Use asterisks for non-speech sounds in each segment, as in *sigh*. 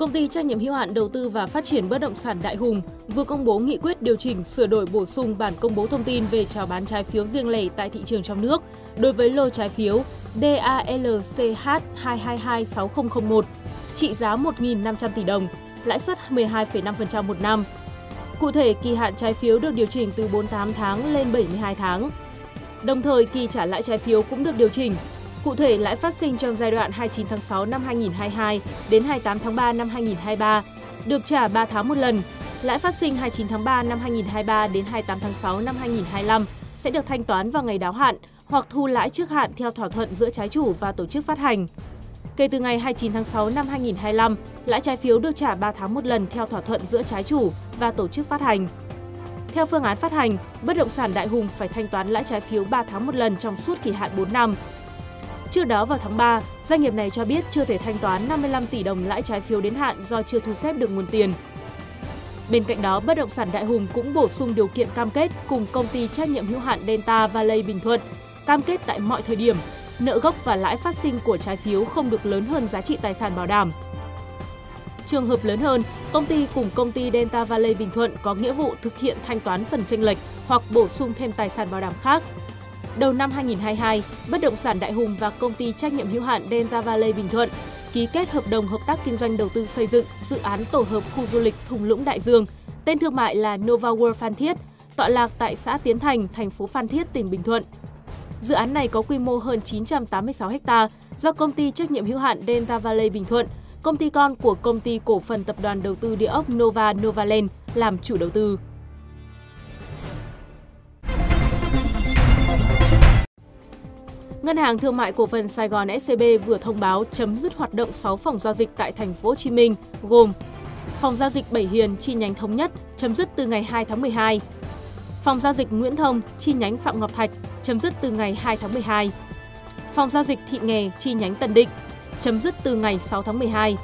Công ty trách nhiệm hữu hạn đầu tư và phát triển bất động sản Đại Hùng vừa công bố nghị quyết điều chỉnh sửa đổi bổ sung bản công bố thông tin về chào bán trái phiếu riêng lẻ tại thị trường trong nước đối với lô trái phiếu DALCH2226001 trị giá 1.500 tỷ đồng, lãi suất 12,5% một năm. Cụ thể, kỳ hạn trái phiếu được điều chỉnh từ 48 tháng lên 72 tháng. Đồng thời, kỳ trả lãi trái phiếu cũng được điều chỉnh Cụ thể, lãi phát sinh trong giai đoạn 29 tháng 6 năm 2022 đến 28 tháng 3 năm 2023 được trả 3 tháng một lần. Lãi phát sinh 29 tháng 3 năm 2023 đến 28 tháng 6 năm 2025 sẽ được thanh toán vào ngày đáo hạn hoặc thu lãi trước hạn theo thỏa thuận giữa trái chủ và tổ chức phát hành. Kể từ ngày 29 tháng 6 năm 2025, lãi trái phiếu được trả 3 tháng một lần theo thỏa thuận giữa trái chủ và tổ chức phát hành. Theo phương án phát hành, bất động sản Đại Hùng phải thanh toán lãi trái phiếu 3 tháng một lần trong suốt kỳ hạn 4 năm Trước đó vào tháng 3, doanh nghiệp này cho biết chưa thể thanh toán 55 tỷ đồng lãi trái phiếu đến hạn do chưa thu xếp được nguồn tiền. Bên cạnh đó, bất động sản Đại Hùng cũng bổ sung điều kiện cam kết cùng công ty trách nhiệm hữu hạn Delta Valley Bình Thuận, cam kết tại mọi thời điểm, nợ gốc và lãi phát sinh của trái phiếu không được lớn hơn giá trị tài sản bảo đảm. Trường hợp lớn hơn, công ty cùng công ty Delta Valley Bình Thuận có nghĩa vụ thực hiện thanh toán phần tranh lệch hoặc bổ sung thêm tài sản bảo đảm khác Đầu năm 2022, Bất động sản Đại Hùng và công ty trách nhiệm hữu hạn Delta Valley Bình Thuận ký kết hợp đồng hợp tác kinh doanh đầu tư xây dựng dự án tổ hợp khu du lịch Thùng Lũng Đại Dương, tên thương mại là Nova World Phan Thiết, tọa lạc tại xã Tiến Thành, thành phố Phan Thiết, tỉnh Bình Thuận. Dự án này có quy mô hơn 986 ha do công ty trách nhiệm hữu hạn Delta Valley Bình Thuận, công ty con của công ty cổ phần tập đoàn đầu tư địa ốc Nova Novaland làm chủ đầu tư. Ngân hàng Thương mại Cổ phần Sài Gòn SCB vừa thông báo chấm dứt hoạt động 6 phòng giao dịch tại thành phố Hồ Chí Minh, gồm Phòng giao dịch Bảy Hiền chi nhánh Thống Nhất chấm dứt từ ngày 2 tháng 12. Phòng giao dịch Nguyễn Thông chi nhánh Phạm Ngọc Thạch chấm dứt từ ngày 2 tháng 12. Phòng giao dịch Thị Nghè chi nhánh Tân Định chấm dứt từ ngày 6 tháng 12.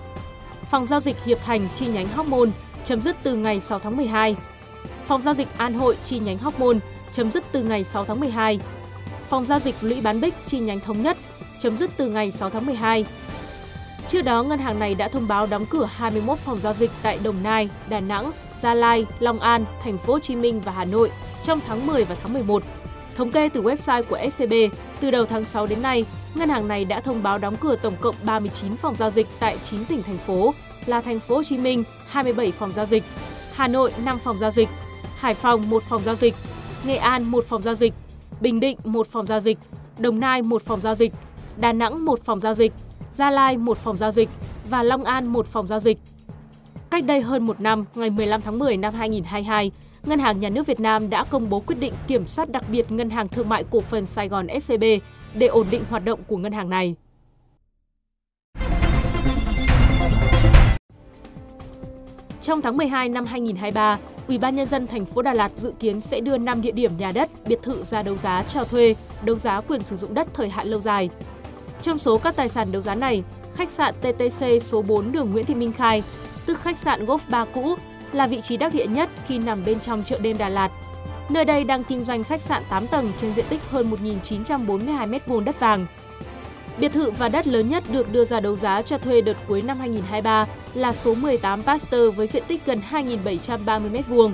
Phòng giao dịch Hiệp Thành chi nhánh Hóc Môn chấm dứt từ ngày 6 tháng 12. Phòng giao dịch An Hội chi nhánh Hóc Môn chấm dứt từ ngày 6 tháng 12 phòng giao dịch lũy bán bích chi nhánh thống nhất chấm dứt từ ngày 6 tháng 12. Trước đó, ngân hàng này đã thông báo đóng cửa 21 phòng giao dịch tại Đồng Nai, Đà Nẵng, Gia Lai, Long An, Thành phố Hồ Chí Minh và Hà Nội trong tháng 10 và tháng 11. Thống kê từ website của SCB, từ đầu tháng 6 đến nay, ngân hàng này đã thông báo đóng cửa tổng cộng 39 phòng giao dịch tại 9 tỉnh thành phố là Thành phố Hồ Chí Minh 27 phòng giao dịch, Hà Nội 5 phòng giao dịch, Hải Phòng 1 phòng giao dịch, Nghệ An 1 phòng giao dịch, Bình Định một phòng giao dịch, Đồng Nai một phòng giao dịch, Đà Nẵng một phòng giao dịch, Gia Lai một phòng giao dịch và Long An một phòng giao dịch. Cách đây hơn một năm, ngày 15 tháng 10 năm 2022, Ngân hàng Nhà nước Việt Nam đã công bố quyết định kiểm soát đặc biệt Ngân hàng Thương mại Cổ phần Sài Gòn SCB để ổn định hoạt động của ngân hàng này. Trong tháng 12 năm 2023, Ủy ban nhân dân thành phố Đà Lạt dự kiến sẽ đưa 5 địa điểm nhà đất, biệt thự ra đấu giá cho thuê, đấu giá quyền sử dụng đất thời hạn lâu dài. Trong số các tài sản đấu giá này, khách sạn TTC số 4 đường Nguyễn Thị Minh Khai, tức khách sạn Golf 3 cũ, là vị trí đắc địa nhất khi nằm bên trong chợ đêm Đà Lạt. Nơi đây đang kinh doanh khách sạn 8 tầng trên diện tích hơn 1.942 m2 đất vàng, Biệt thự và đất lớn nhất được đưa ra đấu giá cho thuê đợt cuối năm 2023 là số 18 Pasteur với diện tích gần 2.730 m2.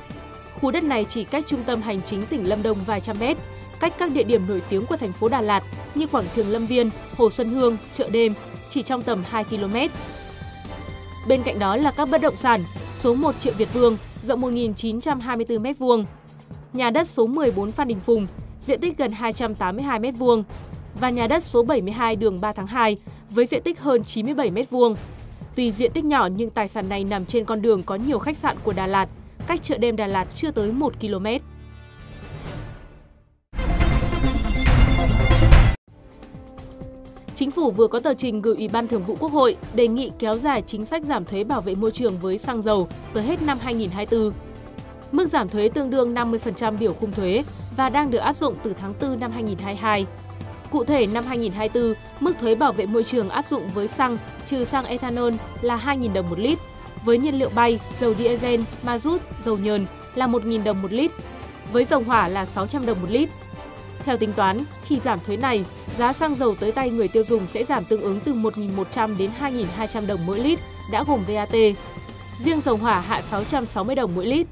Khu đất này chỉ cách trung tâm hành chính tỉnh Lâm Đồng vài trăm mét, cách các địa điểm nổi tiếng của thành phố Đà Lạt như quảng trường Lâm Viên, Hồ Xuân Hương, chợ đêm chỉ trong tầm 2 km. Bên cạnh đó là các bất động sản, số 1 Triệu Việt Vương, rộng 1.924 m2, nhà đất số 14 Phan Đình Phùng, diện tích gần 282 m2, và nhà đất số 72 đường 3 tháng 2 với diện tích hơn 97 m2. Tuy diện tích nhỏ nhưng tài sản này nằm trên con đường có nhiều khách sạn của Đà Lạt, cách chợ đêm Đà Lạt chưa tới 1 km. Chính phủ vừa có tờ trình gửi Ủy ban Thường vụ Quốc hội đề nghị kéo dài chính sách giảm thuế bảo vệ môi trường với xăng dầu tới hết năm 2024. Mức giảm thuế tương đương 50% biểu khung thuế và đang được áp dụng từ tháng 4 năm 2022. Cụ thể, năm 2024, mức thuế bảo vệ môi trường áp dụng với xăng trừ xăng ethanol là 2.000 đồng một lít, với nhiên liệu bay, dầu diesel, ma rút, dầu nhờn là 1.000 đồng một lít, với dầu hỏa là 600 đồng một lít. Theo tính toán, khi giảm thuế này, giá xăng dầu tới tay người tiêu dùng sẽ giảm tương ứng từ 1.100 đến 2.200 đồng mỗi lít, đã gồm VAT. Riêng dầu hỏa hạ 660 đồng mỗi lít.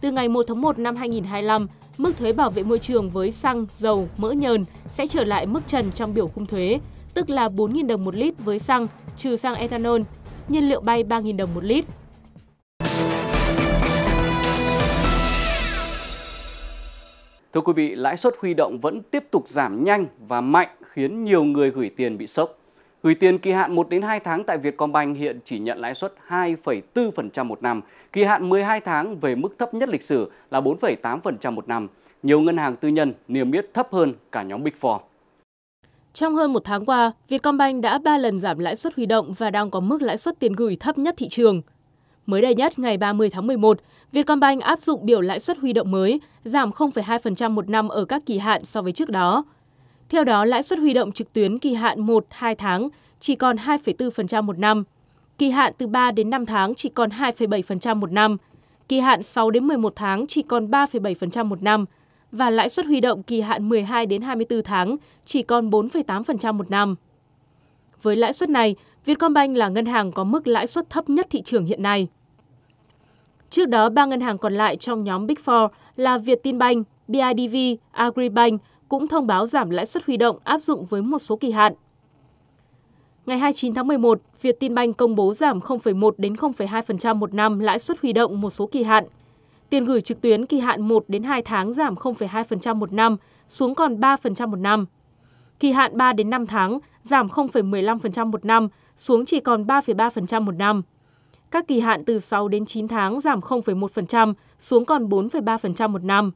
Từ ngày 1 tháng 1 năm 2025, mức thuế bảo vệ môi trường với xăng, dầu, mỡ nhờn sẽ trở lại mức trần trong biểu khung thuế, tức là 4.000 đồng một lít với xăng, trừ xăng ethanol, nhiên liệu bay 3.000 đồng một lít. Thưa quý vị, lãi suất huy động vẫn tiếp tục giảm nhanh và mạnh khiến nhiều người gửi tiền bị sốc. Gửi tiền kỳ hạn 1 đến 2 tháng tại Vietcombank hiện chỉ nhận lãi suất 2,4% một năm, kỳ hạn 12 tháng về mức thấp nhất lịch sử là 4,8% một năm. Nhiều ngân hàng tư nhân niêm yết thấp hơn cả nhóm Big Four. Trong hơn một tháng qua, Vietcombank đã 3 lần giảm lãi suất huy động và đang có mức lãi suất tiền gửi thấp nhất thị trường. Mới đây nhất, ngày 30 tháng 11, Vietcombank áp dụng biểu lãi suất huy động mới, giảm 0,2% một năm ở các kỳ hạn so với trước đó. Theo đó, lãi suất huy động trực tuyến kỳ hạn 1-2 tháng chỉ còn 2,4% một năm, kỳ hạn từ 3 đến 5 tháng chỉ còn 2,7% một năm, kỳ hạn 6 đến 11 tháng chỉ còn 3,7% một năm và lãi suất huy động kỳ hạn 12 đến 24 tháng chỉ còn 4,8% một năm. Với lãi suất này, Vietcombank là ngân hàng có mức lãi suất thấp nhất thị trường hiện nay. Trước đó, ba ngân hàng còn lại trong nhóm Big Four là Vietinbank, BIDV, Agribank cũng thông báo giảm lãi suất huy động áp dụng với một số kỳ hạn. Ngày 29 tháng 11, Vietinbank công bố giảm 0,1 đến 0,2% một năm lãi suất huy động một số kỳ hạn. Tiền gửi trực tuyến kỳ hạn 1 đến 2 tháng giảm 0,2% một năm xuống còn 3% một năm. Kỳ hạn 3 đến 5 tháng giảm 0,15% một năm xuống chỉ còn 3,3% một năm. Các kỳ hạn từ 6 đến 9 tháng giảm 0,1% xuống còn 4,3% một năm.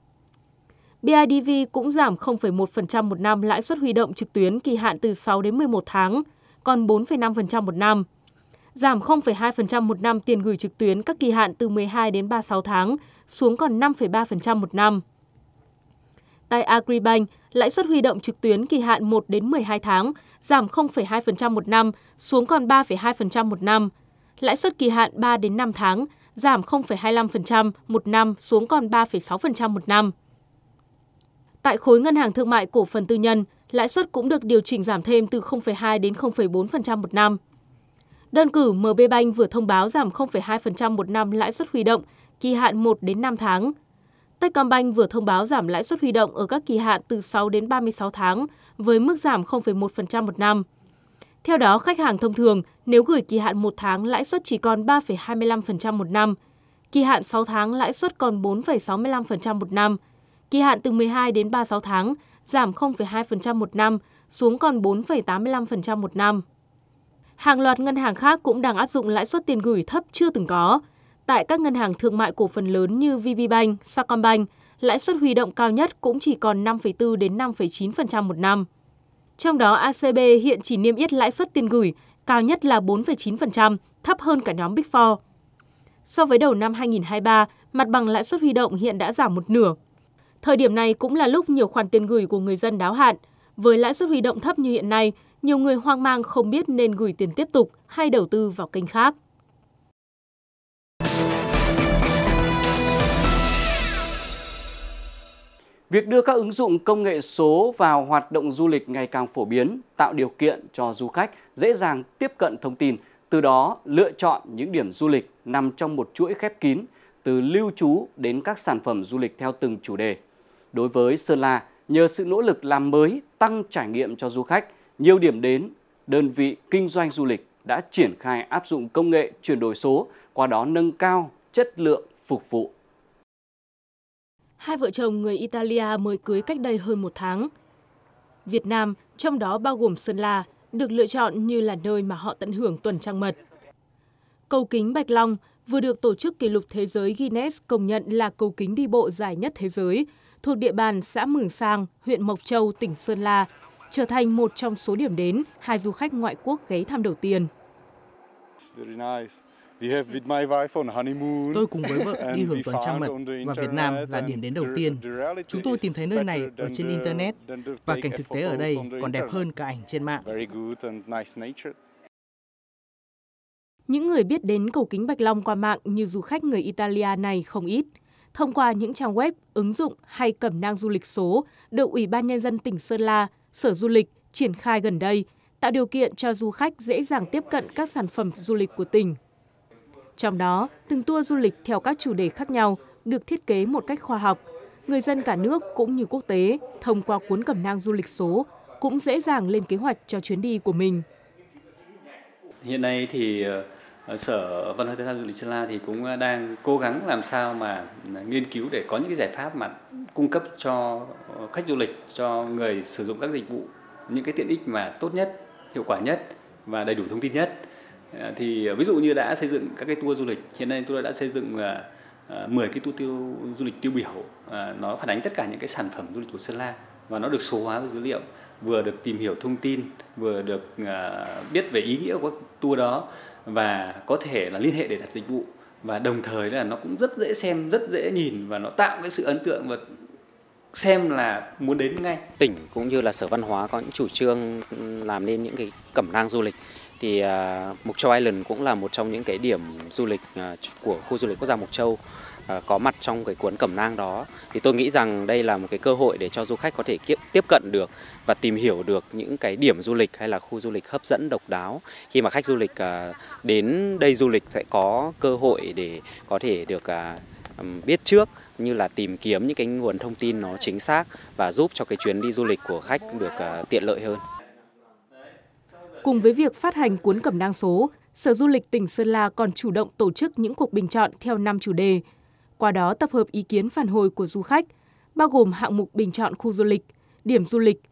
BIDV cũng giảm 0,1% một năm lãi suất huy động trực tuyến kỳ hạn từ 6 đến 11 tháng, còn 4,5% một năm. Giảm 0,2% một năm tiền gửi trực tuyến các kỳ hạn từ 12 đến 36 tháng, xuống còn 5,3% một năm. Tại Agribank, lãi suất huy động trực tuyến kỳ hạn 1 đến 12 tháng giảm 0,2% một năm xuống còn 3,2% một năm. Lãi suất kỳ hạn 3 đến 5 tháng giảm 0,25% một năm xuống còn 3,6% một năm. Tại khối ngân hàng thương mại cổ phần tư nhân, lãi suất cũng được điều chỉnh giảm thêm từ 0,2 đến 0,4% một năm. Đơn cử MB Bank vừa thông báo giảm 0,2% một năm lãi suất huy động, kỳ hạn 1 đến 5 tháng. Techcombank vừa thông báo giảm lãi suất huy động ở các kỳ hạn từ 6 đến 36 tháng với mức giảm 0,1% một năm. Theo đó, khách hàng thông thường nếu gửi kỳ hạn 1 tháng lãi suất chỉ còn 3,25% một năm, kỳ hạn 6 tháng lãi suất còn 4,65% một năm, kỳ hạn từ 12 đến 36 tháng giảm 0,2% một năm xuống còn 4,85% một năm. Hàng loạt ngân hàng khác cũng đang áp dụng lãi suất tiền gửi thấp chưa từng có. Tại các ngân hàng thương mại cổ phần lớn như VPBank, Sacombank, lãi suất huy động cao nhất cũng chỉ còn 5,4 đến 5,9% một năm. Trong đó ACB hiện chỉ niêm yết lãi suất tiền gửi cao nhất là 4,9%, thấp hơn cả nhóm Big Four. So với đầu năm 2023, mặt bằng lãi suất huy động hiện đã giảm một nửa. Thời điểm này cũng là lúc nhiều khoản tiền gửi của người dân đáo hạn. Với lãi suất huy động thấp như hiện nay, nhiều người hoang mang không biết nên gửi tiền tiếp tục hay đầu tư vào kênh khác. Việc đưa các ứng dụng công nghệ số vào hoạt động du lịch ngày càng phổ biến, tạo điều kiện cho du khách dễ dàng tiếp cận thông tin, từ đó lựa chọn những điểm du lịch nằm trong một chuỗi khép kín, từ lưu trú đến các sản phẩm du lịch theo từng chủ đề. Đối với Sơn La, nhờ sự nỗ lực làm mới, tăng trải nghiệm cho du khách, nhiều điểm đến, đơn vị kinh doanh du lịch đã triển khai áp dụng công nghệ chuyển đổi số, qua đó nâng cao chất lượng phục vụ. Hai vợ chồng người Italia mới cưới cách đây hơn một tháng. Việt Nam, trong đó bao gồm Sơn La, được lựa chọn như là nơi mà họ tận hưởng tuần trăng mật. Cầu kính Bạch Long vừa được Tổ chức Kỷ lục Thế giới Guinness công nhận là cầu kính đi bộ dài nhất thế giới, thuộc địa bàn xã Mường Sang, huyện Mộc Châu, tỉnh Sơn La, trở thành một trong số điểm đến hai du khách ngoại quốc ghé thăm đầu tiên. Tôi cùng với vợ *laughs* đi hưởng tuần trăng mật và Việt Nam là điểm đến đầu tiên. Chúng tôi tìm thấy nơi này ở trên Internet và cảnh thực tế ở đây còn đẹp hơn cả ảnh trên mạng. Những người biết đến cầu kính Bạch Long qua mạng như du khách người Italia này không ít thông qua những trang web, ứng dụng hay cẩm nang du lịch số được Ủy ban Nhân dân tỉnh Sơn La, Sở Du lịch triển khai gần đây, tạo điều kiện cho du khách dễ dàng tiếp cận các sản phẩm du lịch của tỉnh. Trong đó, từng tour du lịch theo các chủ đề khác nhau được thiết kế một cách khoa học. Người dân cả nước cũng như quốc tế thông qua cuốn cẩm nang du lịch số cũng dễ dàng lên kế hoạch cho chuyến đi của mình. Hiện nay thì ờ, Ờ, sở Văn hóa Thể thao Du lịch Sơn La thì cũng ờ, đang cố gắng làm sao mà ờ, nghiên cứu để có những cái giải pháp mà cung cấp cho khách du lịch, cho người sử dụng các dịch vụ những cái tiện ích mà tốt nhất, hiệu quả nhất và đầy đủ thông tin nhất. Thì ví dụ như đã xây dựng các cái tour du lịch, hiện nay tôi đã xây dựng 10 cái tour tiêu du lịch tiêu biểu, nó phản ánh tất cả những cái sản phẩm du lịch của Sơn La và nó được số hóa với dữ liệu vừa được tìm hiểu thông tin vừa được biết về ý nghĩa của tour đó và có thể là liên hệ để đặt dịch vụ. Và đồng thời là nó cũng rất dễ xem rất dễ nhìn và nó tạo cái sự ấn tượng và xem là muốn đến ngay. Tỉnh cũng như là sở văn hóa có những chủ trương làm nên những cái cẩm nang du lịch. Thì uh, Mộc Châu Island cũng là một trong những cái điểm du lịch uh, của khu du lịch quốc gia Mộc Châu. Ờ, có mặt trong cái cuốn cẩm nang đó. Thì tôi nghĩ rằng đây là một cái cơ hội để cho du khách có thể tiếp cận được và tìm hiểu được những cái điểm du lịch hay là khu du lịch hấp dẫn độc đáo. Khi mà khách du lịch ờ, đến đây du lịch sẽ có cơ hội để có thể được ờ, biết trước như là tìm kiếm những cái nguồn thông tin nó chính xác và giúp cho cái chuyến đi du lịch của khách được tiện lợi hơn. Cùng với việc phát hành cuốn cẩm nang số, Sở Du lịch tỉnh Sơn La còn chủ động tổ chức những cuộc bình chọn theo năm chủ đề qua đó tập hợp ý kiến phản hồi của du khách, bao gồm hạng mục bình chọn khu du lịch, điểm du lịch.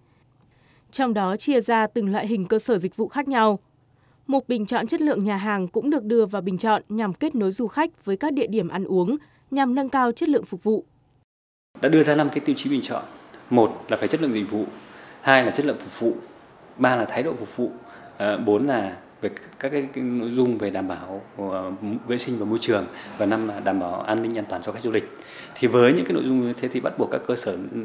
Trong đó chia ra từng loại hình cơ sở dịch vụ khác nhau. Mục bình chọn chất lượng nhà hàng cũng được đưa vào bình chọn nhằm kết nối du khách với các địa điểm ăn uống, nhằm nâng cao chất lượng phục vụ. Đã đưa ra 5 cái tiêu chí bình chọn. Một là phải chất lượng dịch vụ, hai là chất lượng phục vụ, ba là thái độ phục vụ, ờ, bốn là về các cái, nội dung về đảm bảo ờ, vệ sinh và môi trường và năm là đảm bảo an ninh an toàn cho khách du lịch. Thì với những cái nội dung như thế thì bắt buộc các cơ sở ừ,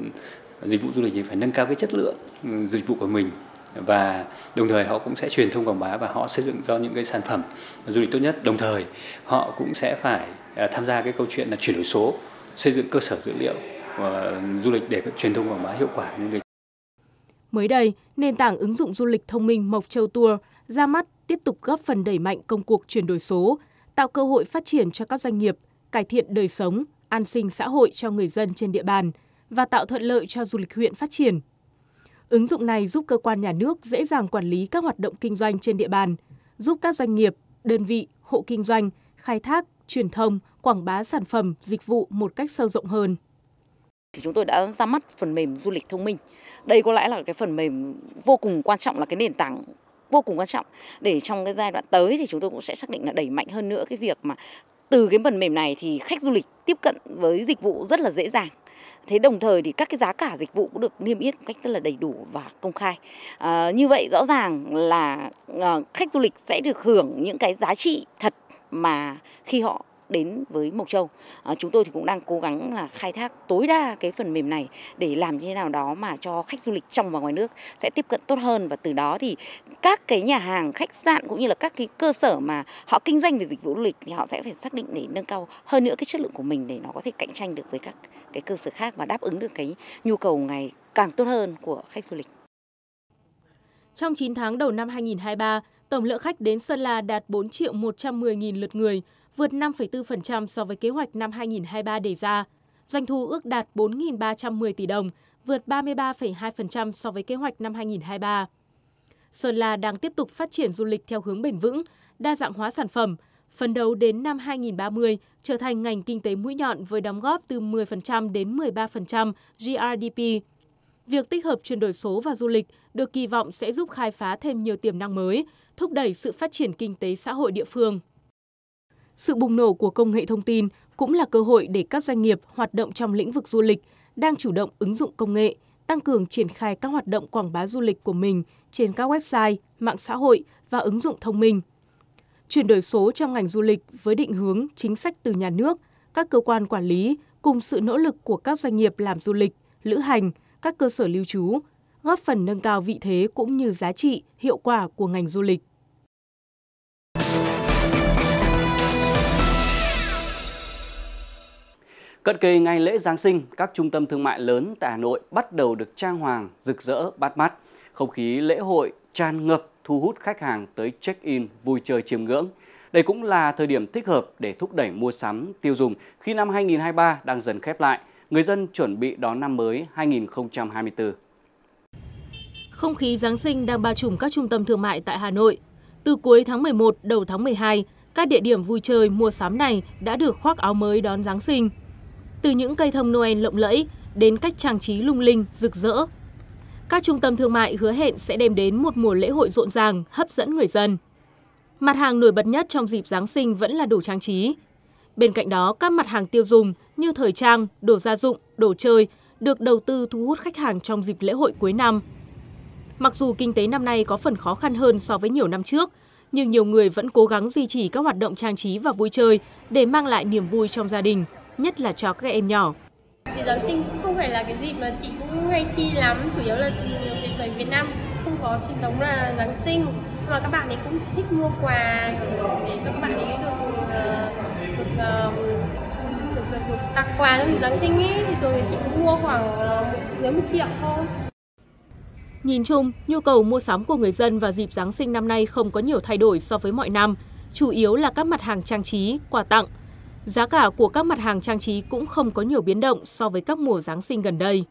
dịch vụ du lịch thì phải nâng cao cái chất lượng ừ, dịch vụ của mình. Và đồng thời họ cũng sẽ truyền thông quảng bá và họ xây dựng cho những cái sản phẩm du lịch tốt nhất. Đồng thời họ cũng sẽ phải à, tham gia cái câu chuyện là chuyển đổi số xây dựng cơ sở dữ liệu và du lịch để truyền thông quảng bá hiệu quả du lịch. Mới đây, nền tảng ứng dụng du lịch thông minh Mộc Châu Tour ra mắt tiếp tục góp phần đẩy mạnh công cuộc chuyển đổi số, tạo cơ hội phát triển cho các doanh nghiệp, cải thiện đời sống, an sinh xã hội cho người dân trên địa bàn và tạo thuận lợi cho du lịch huyện phát triển. Ứng dụng này giúp cơ quan nhà nước dễ dàng quản lý các hoạt động kinh doanh trên địa bàn, giúp các doanh nghiệp, đơn vị, hộ kinh doanh khai thác, truyền thông, quảng bá sản phẩm, dịch vụ một cách sâu rộng hơn. Thì chúng tôi đã ra mắt phần mềm du lịch thông minh. Đây có lẽ là cái phần mềm vô cùng quan trọng là cái nền tảng vô cùng quan trọng. Để trong cái giai đoạn tới thì chúng tôi cũng sẽ xác định là đẩy mạnh hơn nữa cái việc mà từ cái phần mềm này thì khách du lịch tiếp cận với dịch vụ rất là dễ dàng. Thế đồng thời thì các cái giá cả dịch vụ cũng được niêm yết một cách rất là đầy đủ và công khai. À, như vậy rõ ràng là à, khách du lịch sẽ được hưởng những cái giá trị thật mà khi họ đến với Mộc Châu. À, chúng tôi thì cũng đang cố gắng là khai thác tối đa cái phần mềm này để làm như thế nào đó mà cho khách du lịch trong và ngoài nước sẽ tiếp cận tốt hơn và từ đó thì các cái nhà hàng, khách sạn cũng như là các cái cơ sở mà họ kinh doanh về dịch vụ du lịch thì họ sẽ phải xác định để nâng cao hơn nữa cái chất lượng của mình để nó có thể cạnh tranh được với các cái cơ sở khác và đáp ứng được cái nhu cầu ngày càng tốt hơn của khách du lịch. Trong 9 tháng đầu năm 2023, tổng lượng khách đến Sơn La đạt 4 triệu 110 nghìn lượt người, vượt 5,4% so với kế hoạch năm 2023 đề ra. Doanh thu ước đạt 4.310 tỷ đồng, vượt 33,2% so với kế hoạch năm 2023. Sơn La đang tiếp tục phát triển du lịch theo hướng bền vững, đa dạng hóa sản phẩm, phấn đấu đến năm 2030 trở thành ngành kinh tế mũi nhọn với đóng góp từ 10% đến 13% GRDP. Việc tích hợp chuyển đổi số và du lịch được kỳ vọng sẽ giúp khai phá thêm nhiều tiềm năng mới, thúc đẩy sự phát triển kinh tế xã hội địa phương. Sự bùng nổ của công nghệ thông tin cũng là cơ hội để các doanh nghiệp hoạt động trong lĩnh vực du lịch đang chủ động ứng dụng công nghệ, tăng cường triển khai các hoạt động quảng bá du lịch của mình trên các website, mạng xã hội và ứng dụng thông minh. Chuyển đổi số trong ngành du lịch với định hướng chính sách từ nhà nước, các cơ quan quản lý cùng sự nỗ lực của các doanh nghiệp làm du lịch, lữ hành, các cơ sở lưu trú, góp phần nâng cao vị thế cũng như giá trị, hiệu quả của ngành du lịch. Cận kề ngày lễ Giáng sinh, các trung tâm thương mại lớn tại Hà Nội bắt đầu được trang hoàng, rực rỡ, bắt mắt. Không khí lễ hội tràn ngập thu hút khách hàng tới check-in, vui chơi chiêm ngưỡng. Đây cũng là thời điểm thích hợp để thúc đẩy mua sắm, tiêu dùng khi năm 2023 đang dần khép lại. Người dân chuẩn bị đón năm mới 2024. Không khí Giáng sinh đang bao trùm các trung tâm thương mại tại Hà Nội. Từ cuối tháng 11 đầu tháng 12, các địa điểm vui chơi mua sắm này đã được khoác áo mới đón Giáng sinh. Từ những cây thông Noel lộng lẫy đến cách trang trí lung linh, rực rỡ. Các trung tâm thương mại hứa hẹn sẽ đem đến một mùa lễ hội rộn ràng, hấp dẫn người dân. Mặt hàng nổi bật nhất trong dịp Giáng sinh vẫn là đồ trang trí. Bên cạnh đó, các mặt hàng tiêu dùng như thời trang, đồ gia dụng, đồ chơi được đầu tư thu hút khách hàng trong dịp lễ hội cuối năm. Mặc dù kinh tế năm nay có phần khó khăn hơn so với nhiều năm trước, nhưng nhiều người vẫn cố gắng duy trì các hoạt động trang trí và vui chơi để mang lại niềm vui trong gia đình, nhất là cho các em nhỏ. Thì Giáng sinh không phải là cái gì mà chị cũng hay chi lắm, chủ yếu là người Việt Nam không có truyền thống là Giáng sinh mà các bạn ấy cũng thích mua quà để các bạn ấy được được, được, được, được, được tặng quà trong Giáng sinh ấy thì thường chị cũng mua khoảng dưới một triệu thôi. Nhìn chung, nhu cầu mua sắm của người dân vào dịp Giáng sinh năm nay không có nhiều thay đổi so với mọi năm, chủ yếu là các mặt hàng trang trí, quà tặng. Giá cả của các mặt hàng trang trí cũng không có nhiều biến động so với các mùa Giáng sinh gần đây.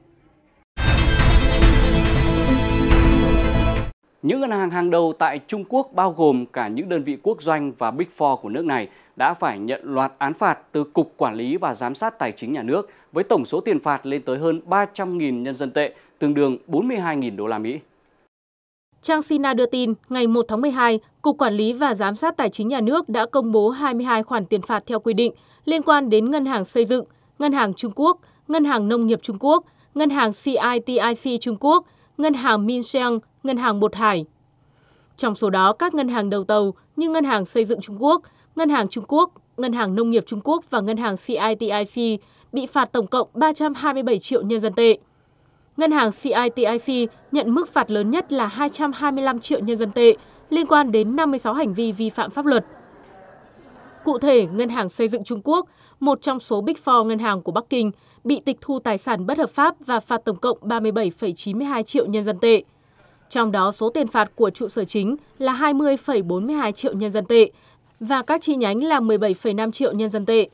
Những ngân hàng hàng đầu tại Trung Quốc bao gồm cả những đơn vị quốc doanh và Big Four của nước này đã phải nhận loạt án phạt từ Cục Quản lý và Giám sát Tài chính Nhà nước với tổng số tiền phạt lên tới hơn 300.000 nhân dân tệ, tương đương 42.000 đô la Mỹ. Trang Sina đưa tin, ngày 1 tháng 12, Cục Quản lý và Giám sát Tài chính Nhà nước đã công bố 22 khoản tiền phạt theo quy định liên quan đến Ngân hàng Xây dựng, Ngân hàng Trung Quốc, Ngân hàng Nông nghiệp Trung Quốc, Ngân hàng CITIC Trung Quốc, Ngân hàng Minsheng, Ngân hàng Bột Hải. Trong số đó, các ngân hàng đầu tàu như Ngân hàng Xây dựng Trung Quốc, Ngân hàng Trung Quốc, Ngân hàng Nông nghiệp Trung Quốc và Ngân hàng CITIC bị phạt tổng cộng 327 triệu nhân dân tệ. Ngân hàng CITIC nhận mức phạt lớn nhất là 225 triệu nhân dân tệ liên quan đến 56 hành vi vi phạm pháp luật. Cụ thể, Ngân hàng Xây dựng Trung Quốc, một trong số Big Four ngân hàng của Bắc Kinh, bị tịch thu tài sản bất hợp pháp và phạt tổng cộng 37,92 triệu nhân dân tệ. Trong đó, số tiền phạt của trụ sở chính là 20,42 triệu nhân dân tệ và các chi nhánh là 17,5 triệu nhân dân tệ.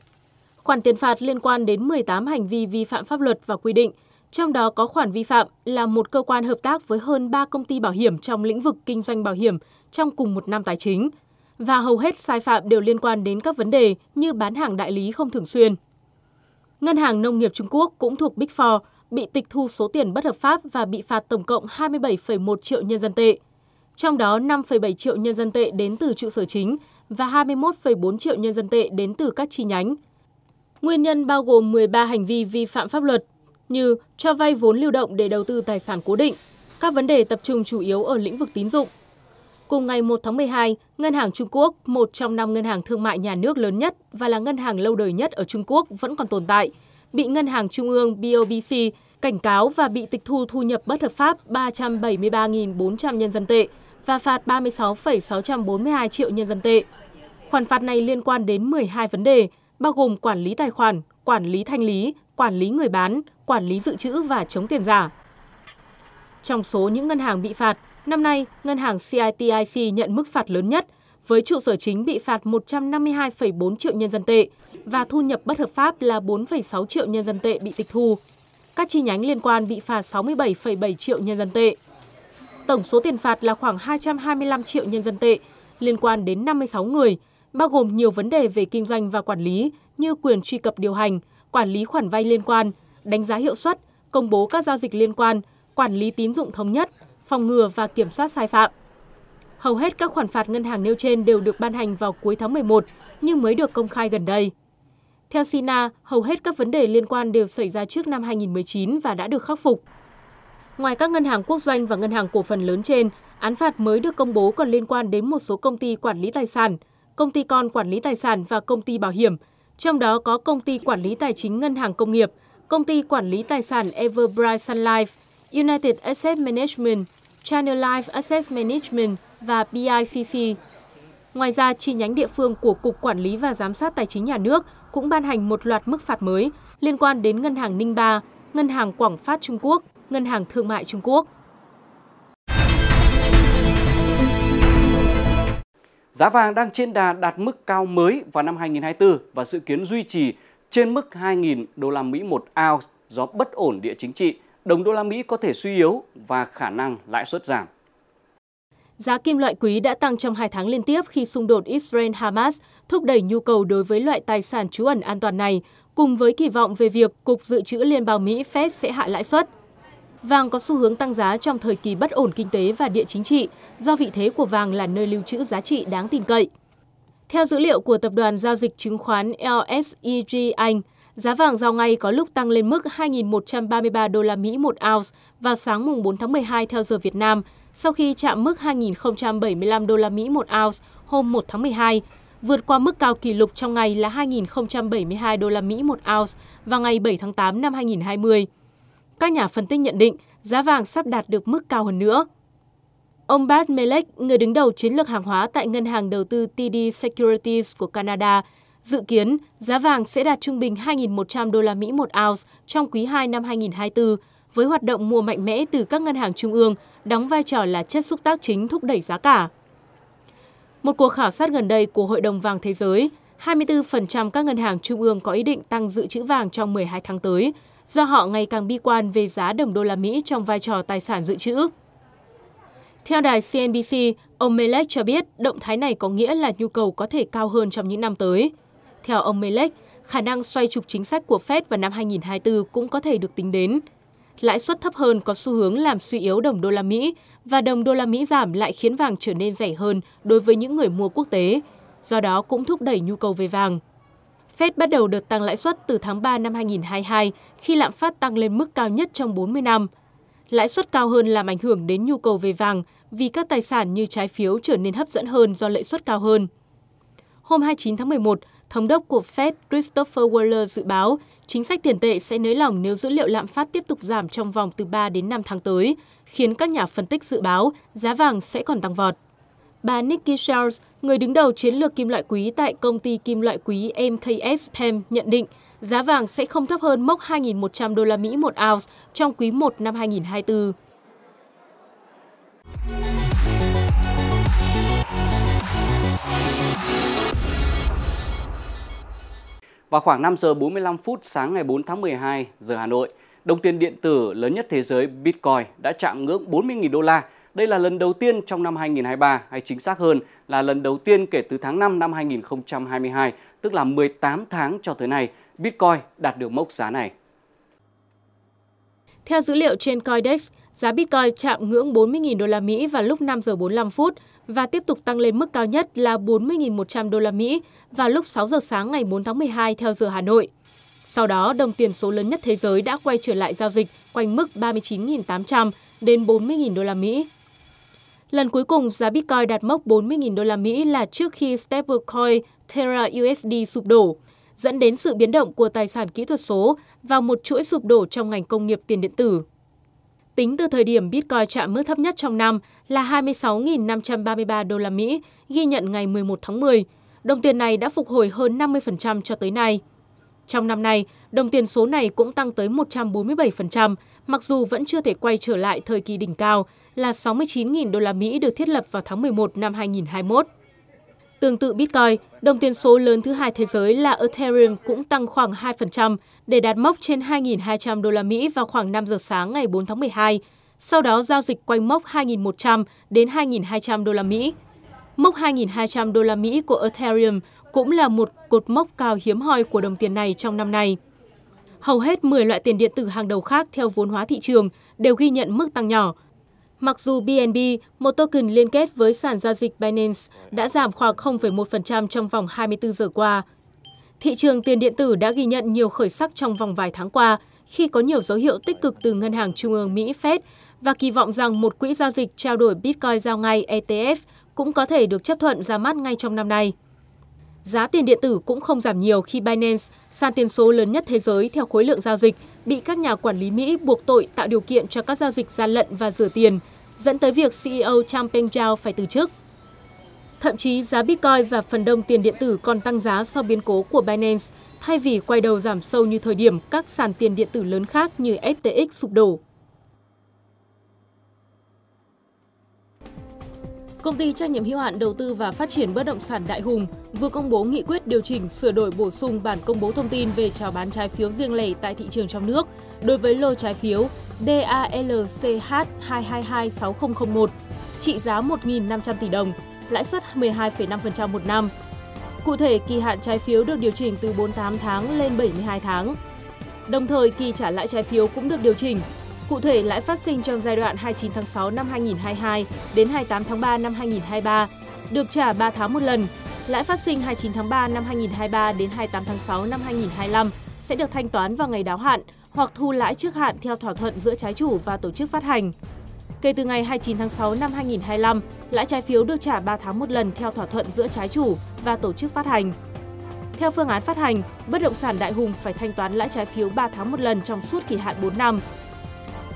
Khoản tiền phạt liên quan đến 18 hành vi vi phạm pháp luật và quy định, trong đó có khoản vi phạm là một cơ quan hợp tác với hơn 3 công ty bảo hiểm trong lĩnh vực kinh doanh bảo hiểm trong cùng một năm tài chính. Và hầu hết sai phạm đều liên quan đến các vấn đề như bán hàng đại lý không thường xuyên. Ngân hàng Nông nghiệp Trung Quốc cũng thuộc Big Four, bị tịch thu số tiền bất hợp pháp và bị phạt tổng cộng 27,1 triệu nhân dân tệ. Trong đó 5,7 triệu nhân dân tệ đến từ trụ sở chính và 21,4 triệu nhân dân tệ đến từ các chi nhánh. Nguyên nhân bao gồm 13 hành vi vi phạm pháp luật như cho vay vốn lưu động để đầu tư tài sản cố định, các vấn đề tập trung chủ yếu ở lĩnh vực tín dụng. Cùng ngày 1 tháng 12, Ngân hàng Trung Quốc, một trong năm ngân hàng thương mại nhà nước lớn nhất và là ngân hàng lâu đời nhất ở Trung Quốc vẫn còn tồn tại, bị Ngân hàng Trung ương BOBC cảnh cáo và bị tịch thu thu nhập bất hợp pháp 373.400 nhân dân tệ và phạt 36,642 triệu nhân dân tệ. Khoản phạt này liên quan đến 12 vấn đề, bao gồm quản lý tài khoản, quản lý thanh lý, quản lý người bán, quản lý dự trữ và chống tiền giả. Trong số những ngân hàng bị phạt, năm nay, ngân hàng CITIC nhận mức phạt lớn nhất, với trụ sở chính bị phạt 152,4 triệu nhân dân tệ và thu nhập bất hợp pháp là 4,6 triệu nhân dân tệ bị tịch thu. Các chi nhánh liên quan bị phạt 67,7 triệu nhân dân tệ. Tổng số tiền phạt là khoảng 225 triệu nhân dân tệ, liên quan đến 56 người, bao gồm nhiều vấn đề về kinh doanh và quản lý như quyền truy cập điều hành, quản lý khoản vay liên quan, đánh giá hiệu suất, công bố các giao dịch liên quan, quản lý tín dụng thống nhất, phòng ngừa và kiểm soát sai phạm. Hầu hết các khoản phạt ngân hàng nêu trên đều được ban hành vào cuối tháng 11 nhưng mới được công khai gần đây. Theo Sina, hầu hết các vấn đề liên quan đều xảy ra trước năm 2019 và đã được khắc phục. Ngoài các ngân hàng quốc doanh và ngân hàng cổ phần lớn trên, án phạt mới được công bố còn liên quan đến một số công ty quản lý tài sản, công ty con quản lý tài sản và công ty bảo hiểm, trong đó có công ty quản lý tài chính ngân hàng công nghiệp, công ty quản lý tài sản Everbright Sun Life, United Asset Management, Channel Life Asset Management và BICC. Ngoài ra, chi nhánh địa phương của Cục Quản lý và Giám sát Tài chính Nhà nước cũng ban hành một loạt mức phạt mới liên quan đến Ngân hàng Ninh Ba, Ngân hàng Quảng Phát Trung Quốc, Ngân hàng Thương mại Trung Quốc. Giá vàng đang trên đà đạt mức cao mới vào năm 2024 và dự kiến duy trì trên mức 2.000 đô la Mỹ một ounce do bất ổn địa chính trị, đồng đô la Mỹ có thể suy yếu và khả năng lãi suất giảm. Giá kim loại quý đã tăng trong hai tháng liên tiếp khi xung đột Israel-Hamas thúc đẩy nhu cầu đối với loại tài sản trú ẩn an toàn này, cùng với kỳ vọng về việc Cục Dự trữ Liên bang Mỹ Fed sẽ hạ lãi suất. Vàng có xu hướng tăng giá trong thời kỳ bất ổn kinh tế và địa chính trị do vị thế của vàng là nơi lưu trữ giá trị đáng tin cậy. Theo dữ liệu của Tập đoàn Giao dịch Chứng khoán LSEG Anh, giá vàng giao ngay có lúc tăng lên mức 2.133 đô la Mỹ một ounce vào sáng mùng 4 tháng 12 theo giờ Việt Nam, sau khi chạm mức 2.075 đô la Mỹ một ounce hôm 1 tháng 12, vượt qua mức cao kỷ lục trong ngày là 2.072 đô la Mỹ một ounce vào ngày 7 tháng 8 năm 2020. Các nhà phân tích nhận định giá vàng sắp đạt được mức cao hơn nữa. Ông Bart Melek, người đứng đầu chiến lược hàng hóa tại ngân hàng đầu tư TD Securities của Canada, dự kiến giá vàng sẽ đạt trung bình 2.100 đô la Mỹ một ounce trong quý 2 năm 2024 với hoạt động mua mạnh mẽ từ các ngân hàng trung ương đóng vai trò là chất xúc tác chính thúc đẩy giá cả. Một cuộc khảo sát gần đây của Hội đồng vàng thế giới, 24% các ngân hàng trung ương có ý định tăng dự trữ vàng trong 12 tháng tới, do họ ngày càng bi quan về giá đồng đô la Mỹ trong vai trò tài sản dự trữ. Theo đài CNBC, ông Melek cho biết động thái này có nghĩa là nhu cầu có thể cao hơn trong những năm tới. Theo ông Melek, khả năng xoay trục chính sách của Fed vào năm 2024 cũng có thể được tính đến. Lãi suất thấp hơn có xu hướng làm suy yếu đồng đô la Mỹ và đồng đô la Mỹ giảm lại khiến vàng trở nên rẻ hơn đối với những người mua quốc tế, do đó cũng thúc đẩy nhu cầu về vàng. Fed bắt đầu đợt tăng lãi suất từ tháng 3 năm 2022 khi lạm phát tăng lên mức cao nhất trong 40 năm. Lãi suất cao hơn làm ảnh hưởng đến nhu cầu về vàng vì các tài sản như trái phiếu trở nên hấp dẫn hơn do lãi suất cao hơn. Hôm 29 tháng 11, Thống đốc của Fed Christopher Waller dự báo chính sách tiền tệ sẽ nới lỏng nếu dữ liệu lạm phát tiếp tục giảm trong vòng từ 3 đến 5 tháng tới, khiến các nhà phân tích dự báo giá vàng sẽ còn tăng vọt. Bà Nikki Charles, người đứng đầu chiến lược kim loại quý tại công ty kim loại quý MKS PEM nhận định giá vàng sẽ không thấp hơn mốc 2.100 đô la Mỹ một ounce trong quý 1 năm 2024. Vào khoảng 5 giờ 45 phút sáng ngày 4 tháng 12 giờ Hà Nội, đồng tiền điện tử lớn nhất thế giới Bitcoin đã chạm ngưỡng 40.000 đô la. Đây là lần đầu tiên trong năm 2023, hay chính xác hơn là lần đầu tiên kể từ tháng 5 năm 2022, tức là 18 tháng cho tới nay, Bitcoin đạt được mốc giá này. Theo dữ liệu trên Coindex, giá Bitcoin chạm ngưỡng 40.000 đô la Mỹ vào lúc 5 giờ 45 phút và tiếp tục tăng lên mức cao nhất là 40.100 đô la Mỹ vào lúc 6 giờ sáng ngày 4 tháng 12 theo giờ Hà Nội. Sau đó, đồng tiền số lớn nhất thế giới đã quay trở lại giao dịch quanh mức 39.800 đến 40.000 đô la Mỹ. Lần cuối cùng giá Bitcoin đạt mốc 40.000 đô la Mỹ là trước khi stablecoin Terra USD sụp đổ, dẫn đến sự biến động của tài sản kỹ thuật số và một chuỗi sụp đổ trong ngành công nghiệp tiền điện tử. Tính từ thời điểm Bitcoin chạm mức thấp nhất trong năm là 26.533 đô la Mỹ, ghi nhận ngày 11 tháng 10. Đồng tiền này đã phục hồi hơn 50% cho tới nay. Trong năm nay, đồng tiền số này cũng tăng tới 147%, mặc dù vẫn chưa thể quay trở lại thời kỳ đỉnh cao là 69.000 đô la Mỹ được thiết lập vào tháng 11 năm 2021. Tương tự Bitcoin, đồng tiền số lớn thứ hai thế giới là Ethereum cũng tăng khoảng 2% để đạt mốc trên 2.200 đô la Mỹ vào khoảng 5 giờ sáng ngày 4 tháng 12. Sau đó giao dịch quanh mốc 2.100 đến 2.200 đô la Mỹ. Mốc 2.200 đô la Mỹ của Ethereum cũng là một cột mốc cao hiếm hoi của đồng tiền này trong năm nay. Hầu hết 10 loại tiền điện tử hàng đầu khác theo vốn hóa thị trường đều ghi nhận mức tăng nhỏ, Mặc dù BNB, một token liên kết với sàn giao dịch Binance, đã giảm khoảng 0,1% trong vòng 24 giờ qua. Thị trường tiền điện tử đã ghi nhận nhiều khởi sắc trong vòng vài tháng qua khi có nhiều dấu hiệu tích cực từ Ngân hàng Trung ương Mỹ Fed và kỳ vọng rằng một quỹ giao dịch trao đổi Bitcoin giao ngay ETF cũng có thể được chấp thuận ra mắt ngay trong năm nay. Giá tiền điện tử cũng không giảm nhiều khi Binance, sàn tiền số lớn nhất thế giới theo khối lượng giao dịch, bị các nhà quản lý Mỹ buộc tội tạo điều kiện cho các giao dịch gian lận và rửa tiền, dẫn tới việc CEO Chang Peng Zhao phải từ chức. Thậm chí giá Bitcoin và phần đông tiền điện tử còn tăng giá sau biến cố của Binance, thay vì quay đầu giảm sâu như thời điểm các sàn tiền điện tử lớn khác như FTX sụp đổ. Công ty trách nhiệm hữu hạn đầu tư và phát triển bất động sản Đại Hùng vừa công bố nghị quyết điều chỉnh sửa đổi bổ sung bản công bố thông tin về chào bán trái phiếu riêng lẻ tại thị trường trong nước đối với lô trái phiếu DALCH2226001 trị giá 1.500 tỷ đồng, lãi suất 12,5% một năm. Cụ thể, kỳ hạn trái phiếu được điều chỉnh từ 48 tháng lên 72 tháng. Đồng thời, kỳ trả lãi trái phiếu cũng được điều chỉnh Cụ thể, lãi phát sinh trong giai đoạn 29 tháng 6 năm 2022 đến 28 tháng 3 năm 2023 được trả 3 tháng một lần. Lãi phát sinh 29 tháng 3 năm 2023 đến 28 tháng 6 năm 2025 sẽ được thanh toán vào ngày đáo hạn hoặc thu lãi trước hạn theo thỏa thuận giữa trái chủ và tổ chức phát hành. Kể từ ngày 29 tháng 6 năm 2025, lãi trái phiếu được trả 3 tháng một lần theo thỏa thuận giữa trái chủ và tổ chức phát hành. Theo phương án phát hành, bất động sản Đại Hùng phải thanh toán lãi trái phiếu 3 tháng một lần trong suốt kỳ hạn 4 năm.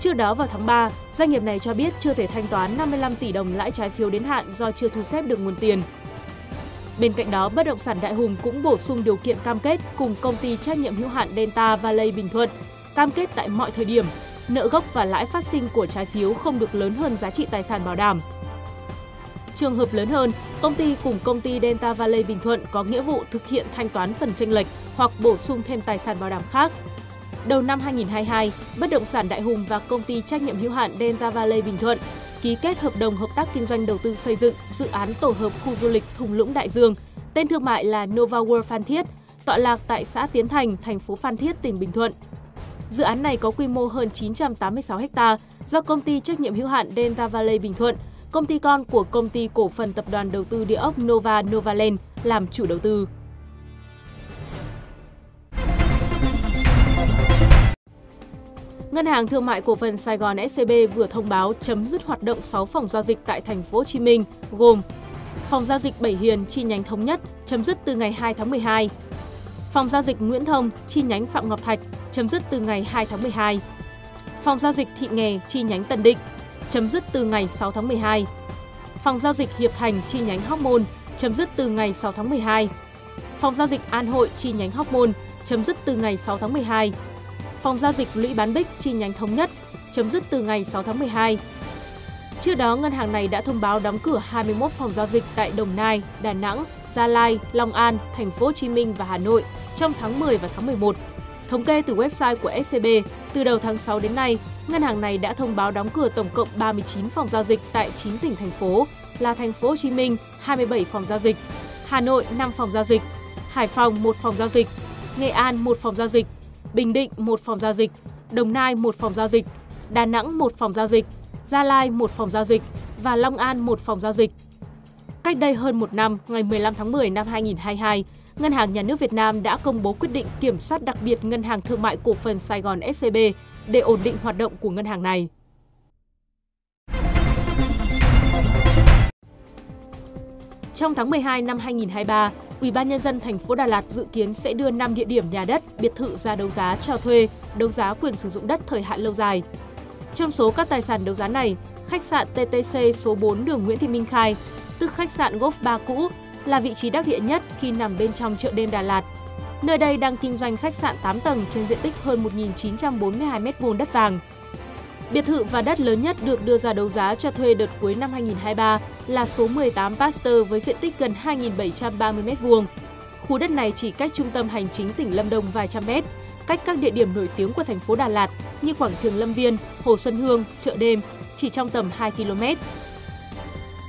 Trước đó vào tháng 3, doanh nghiệp này cho biết chưa thể thanh toán 55 tỷ đồng lãi trái phiếu đến hạn do chưa thu xếp được nguồn tiền. Bên cạnh đó, bất động sản Đại Hùng cũng bổ sung điều kiện cam kết cùng công ty trách nhiệm hữu hạn Delta Valley Bình Thuận, cam kết tại mọi thời điểm, nợ gốc và lãi phát sinh của trái phiếu không được lớn hơn giá trị tài sản bảo đảm. Trường hợp lớn hơn, công ty cùng công ty Delta Valley Bình Thuận có nghĩa vụ thực hiện thanh toán phần chênh lệch hoặc bổ sung thêm tài sản bảo đảm khác Đầu năm 2022, bất động sản Đại Hùng và công ty trách nhiệm hữu hạn Delta Valley Bình Thuận ký kết hợp đồng hợp tác kinh doanh đầu tư xây dựng dự án tổ hợp khu du lịch Thung Lũng Đại Dương, tên thương mại là Nova World Phan Thiết, tọa lạc tại xã Tiến Thành, thành phố Phan Thiết, tỉnh Bình Thuận. Dự án này có quy mô hơn 986 ha do công ty trách nhiệm hữu hạn Delta Valley Bình Thuận, công ty con của công ty cổ phần tập đoàn đầu tư địa ốc Nova Novaland làm chủ đầu tư. Ngân hàng Thương mại Cổ phần Sài Gòn SCB vừa thông báo chấm dứt hoạt động 6 phòng giao dịch tại thành phố Hồ Chí Minh, gồm Phòng giao dịch Bảy Hiền chi nhánh Thống Nhất chấm dứt từ ngày 2 tháng 12. Phòng giao dịch Nguyễn Thông chi nhánh Phạm Ngọc Thạch chấm dứt từ ngày 2 tháng 12. Phòng giao dịch Thị Nghè chi nhánh Tân Định chấm dứt từ ngày 6 tháng 12. Phòng giao dịch Hiệp Thành chi nhánh Hóc Môn chấm dứt từ ngày 6 tháng 12. Phòng giao dịch An Hội chi nhánh Hóc Môn chấm dứt từ ngày 6 tháng 12 phòng giao dịch Lũy Bán Bích chi nhánh Thống Nhất chấm dứt từ ngày 6 tháng 12. Trước đó, ngân hàng này đã thông báo đóng cửa 21 phòng giao dịch tại Đồng Nai, Đà Nẵng, Gia Lai, Long An, Thành phố Hồ Chí Minh và Hà Nội trong tháng 10 và tháng 11. Thống kê từ website của SCB, từ đầu tháng 6 đến nay, ngân hàng này đã thông báo đóng cửa tổng cộng 39 phòng giao dịch tại 9 tỉnh thành phố là Thành phố Hồ Chí Minh 27 phòng giao dịch, Hà Nội 5 phòng giao dịch, Hải Phòng 1 phòng giao dịch, Nghệ An 1 phòng giao dịch, Bình Định một phòng giao dịch, Đồng Nai một phòng giao dịch, Đà Nẵng một phòng giao dịch, Gia Lai một phòng giao dịch và Long An một phòng giao dịch. Cách đây hơn một năm, ngày 15 tháng 10 năm 2022, Ngân hàng Nhà nước Việt Nam đã công bố quyết định kiểm soát đặc biệt Ngân hàng Thương mại Cổ phần Sài Gòn SCB để ổn định hoạt động của ngân hàng này. Trong tháng 12 năm 2023, Ủy ban nhân dân thành phố Đà Lạt dự kiến sẽ đưa 5 địa điểm nhà đất, biệt thự ra đấu giá cho thuê, đấu giá quyền sử dụng đất thời hạn lâu dài. Trong số các tài sản đấu giá này, khách sạn TTC số 4 đường Nguyễn Thị Minh Khai, tức khách sạn Golf 3 cũ, là vị trí đắc địa nhất khi nằm bên trong chợ đêm Đà Lạt. Nơi đây đang kinh doanh khách sạn 8 tầng trên diện tích hơn 1.942 m2 đất vàng, Biệt thự và đất lớn nhất được đưa ra đấu giá cho thuê đợt cuối năm 2023 là số 18 Pasteur với diện tích gần 2.730 m2. Khu đất này chỉ cách trung tâm hành chính tỉnh Lâm Đồng vài trăm mét, cách các địa điểm nổi tiếng của thành phố Đà Lạt như quảng trường Lâm Viên, Hồ Xuân Hương, chợ đêm chỉ trong tầm 2 km.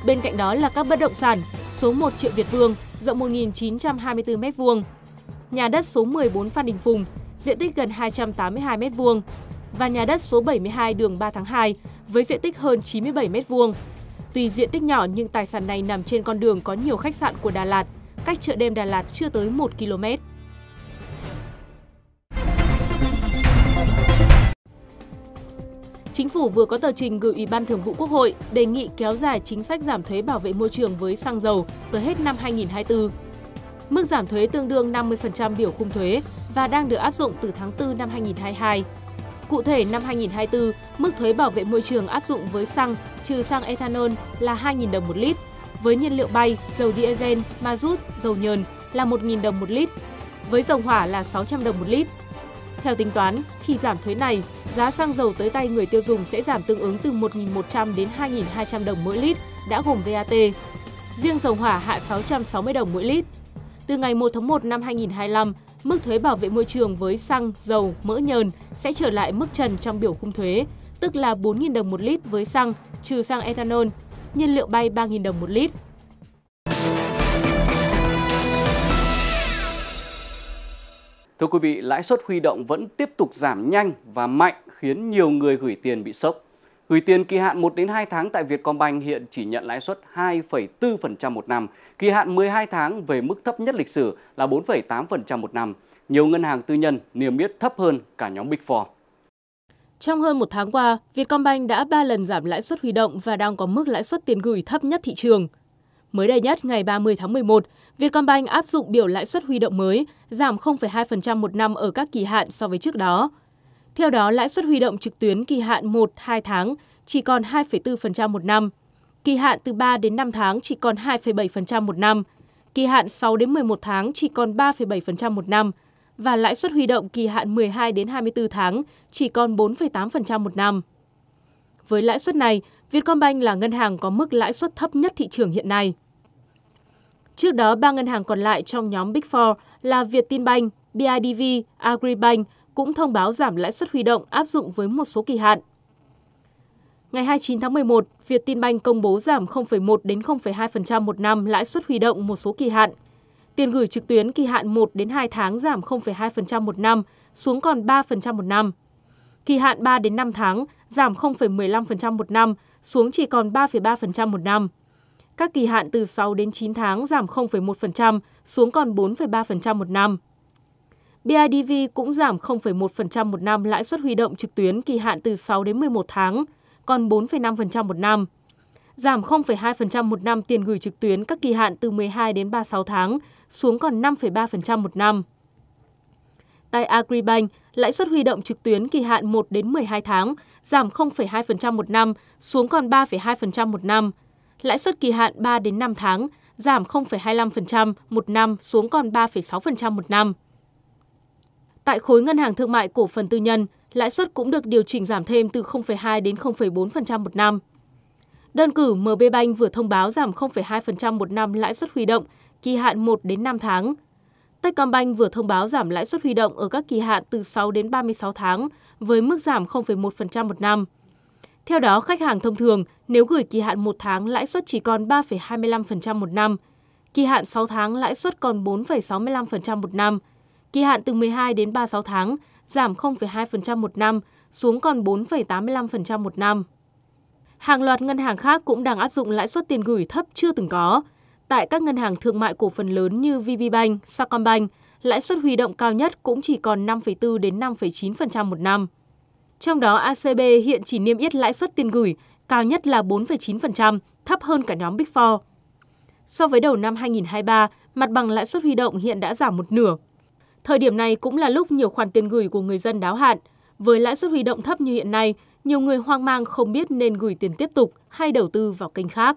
Bên cạnh đó là các bất động sản, số 1 Triệu Việt Vương, rộng 1.924 m2, nhà đất số 14 Phan Đình Phùng, diện tích gần 282 m2, và nhà đất số 72 đường 3 tháng 2 với diện tích hơn 97 m2. Tuy diện tích nhỏ nhưng tài sản này nằm trên con đường có nhiều khách sạn của Đà Lạt, cách chợ đêm Đà Lạt chưa tới 1 km. Chính phủ vừa có tờ trình gửi Ủy ban Thường vụ Quốc hội đề nghị kéo dài chính sách giảm thuế bảo vệ môi trường với xăng dầu tới hết năm 2024. Mức giảm thuế tương đương 50% biểu khung thuế và đang được áp dụng từ tháng 4 năm 2022. Cụ thể, năm 2024, mức thuế bảo vệ môi trường áp dụng với xăng trừ xăng ethanol là 2.000 đồng một lít với nhiên liệu bay, dầu diesel, ma rút, dầu nhờn là 1.000 đồng một lít, với dầu hỏa là 600 đồng một lít. Theo tính toán, khi giảm thuế này, giá xăng dầu tới tay người tiêu dùng sẽ giảm tương ứng từ 1.100 đến 2.200 đồng mỗi lít, đã gồm VAT. Riêng dầu hỏa hạ 660 đồng mỗi lít. Từ ngày 1 tháng 1 năm 2025, mức thuế bảo vệ môi trường với xăng, dầu, mỡ nhờn sẽ trở lại mức trần trong biểu khung thuế, tức là 4.000 đồng một lít với xăng, trừ xăng ethanol, nhiên liệu bay 3.000 đồng một lít. Thưa quý vị, lãi suất huy động vẫn tiếp tục giảm nhanh và mạnh khiến nhiều người gửi tiền bị sốc. Gửi tiền kỳ hạn 1 đến 2 tháng tại Vietcombank hiện chỉ nhận lãi suất 2,4% một năm, kỳ hạn 12 tháng về mức thấp nhất lịch sử là 4,8% một năm. Nhiều ngân hàng tư nhân niêm yết thấp hơn cả nhóm Big Four. Trong hơn một tháng qua, Vietcombank đã 3 lần giảm lãi suất huy động và đang có mức lãi suất tiền gửi thấp nhất thị trường. Mới đây nhất, ngày 30 tháng 11, Vietcombank áp dụng biểu lãi suất huy động mới, giảm 0,2% một năm ở các kỳ hạn so với trước đó. Theo đó, lãi suất huy động trực tuyến kỳ hạn 1-2 tháng chỉ còn 2,4% một năm, kỳ hạn từ 3 đến 5 tháng chỉ còn 2,7% một năm, kỳ hạn 6 đến 11 tháng chỉ còn 3,7% một năm và lãi suất huy động kỳ hạn 12 đến 24 tháng chỉ còn 4,8% một năm. Với lãi suất này, Vietcombank là ngân hàng có mức lãi suất thấp nhất thị trường hiện nay. Trước đó, ba ngân hàng còn lại trong nhóm Big Four là Vietinbank, BIDV, Agribank cũng thông báo giảm lãi suất huy động áp dụng với một số kỳ hạn. Ngày 29 tháng 11, Vietinbank công bố giảm 0,1 đến 0,2% một năm lãi suất huy động một số kỳ hạn. Tiền gửi trực tuyến kỳ hạn 1 đến 2 tháng giảm 0,2% một năm xuống còn 3% một năm. Kỳ hạn 3 đến 5 tháng giảm 0,15% một năm xuống chỉ còn 3,3% một năm. Các kỳ hạn từ 6 đến 9 tháng giảm 0,1% xuống còn 4,3% một năm. BIDV cũng giảm 0,1% một năm lãi suất huy động trực tuyến kỳ hạn từ 6 đến 11 tháng, còn 4,5% một năm. Giảm 0,2% một năm tiền gửi trực tuyến các kỳ hạn từ 12 đến 36 tháng, xuống còn 5,3% một năm. Tại Agribank, lãi suất huy động trực tuyến kỳ hạn 1 đến 12 tháng, giảm 0,2% một năm, xuống còn 3,2% một năm. Lãi suất kỳ hạn 3 đến 5 tháng, giảm 0,25% một năm xuống còn 3,6% một năm. Tại khối ngân hàng thương mại cổ phần tư nhân, lãi suất cũng được điều chỉnh giảm thêm từ 0,2 đến 0,4% một năm. Đơn cử MB Bank vừa thông báo giảm 0,2% một năm lãi suất huy động, kỳ hạn 1 đến 5 tháng. Techcombank vừa thông báo giảm lãi suất huy động ở các kỳ hạn từ 6 đến 36 tháng với mức giảm 0,1% một năm. Theo đó, khách hàng thông thường nếu gửi kỳ hạn 1 tháng lãi suất chỉ còn 3,25% một năm, kỳ hạn 6 tháng lãi suất còn 4,65% một năm, kỳ hạn từ 12 đến 36 tháng giảm 0,2% một năm xuống còn 4,85% một năm. Hàng loạt ngân hàng khác cũng đang áp dụng lãi suất tiền gửi thấp chưa từng có. Tại các ngân hàng thương mại cổ phần lớn như VPBank, Sacombank, lãi suất huy động cao nhất cũng chỉ còn 5,4 đến 5,9% một năm. Trong đó ACB hiện chỉ niêm yết lãi suất tiền gửi cao nhất là 4,9%, thấp hơn cả nhóm Big Four. So với đầu năm 2023, mặt bằng lãi suất huy động hiện đã giảm một nửa. Thời điểm này cũng là lúc nhiều khoản tiền gửi của người dân đáo hạn. Với lãi suất huy động thấp như hiện nay, nhiều người hoang mang không biết nên gửi tiền tiếp tục hay đầu tư vào kênh khác.